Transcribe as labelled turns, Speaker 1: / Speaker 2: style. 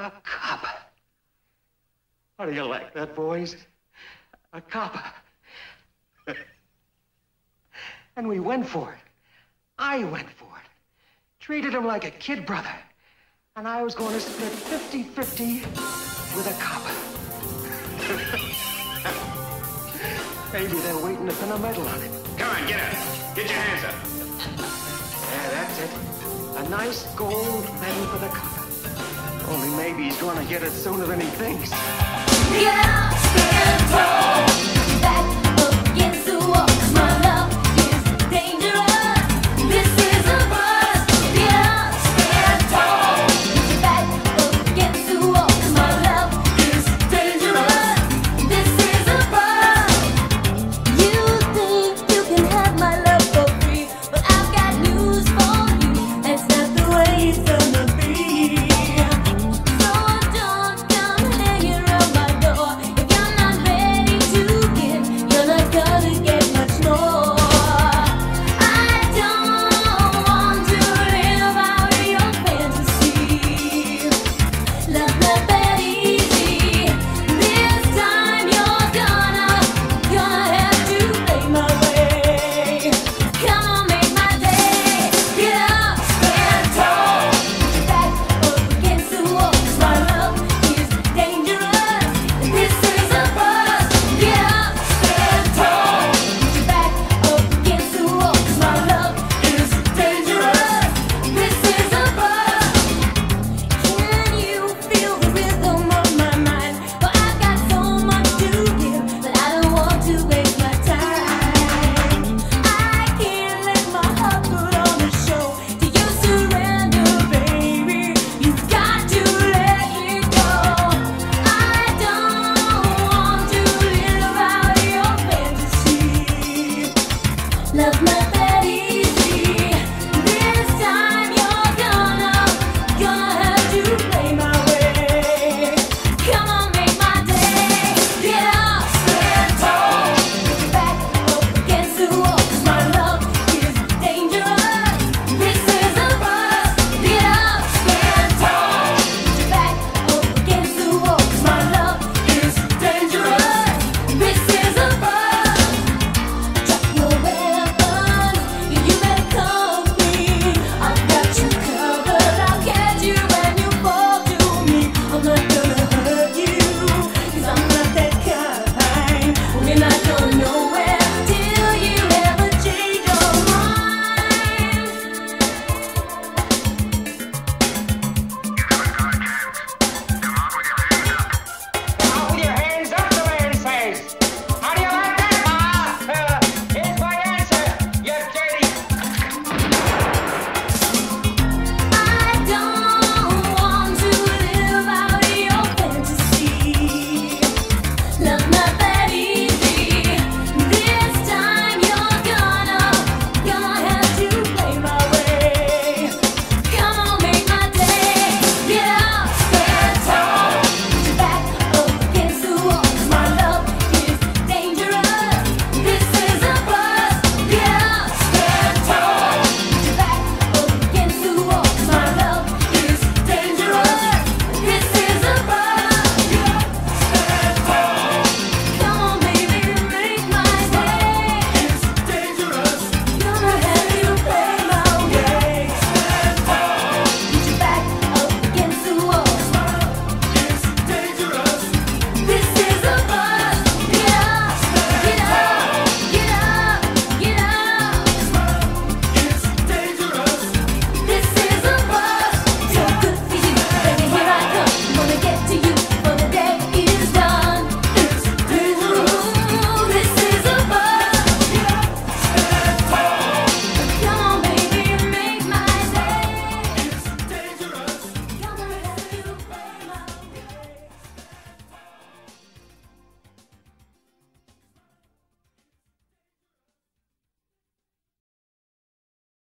Speaker 1: A copper. How do you like that, boys? A copper. and we went for it. I went for it. Treated him like a kid brother. And I was going to split 50-50 with a copper. Maybe they're waiting to pin a medal on it.
Speaker 2: Come on, get up. Get your hands up.
Speaker 1: Yeah, that's it. A nice gold medal for the copper. Only maybe he's to get it sooner than he thinks.
Speaker 3: Yeah, stand tall.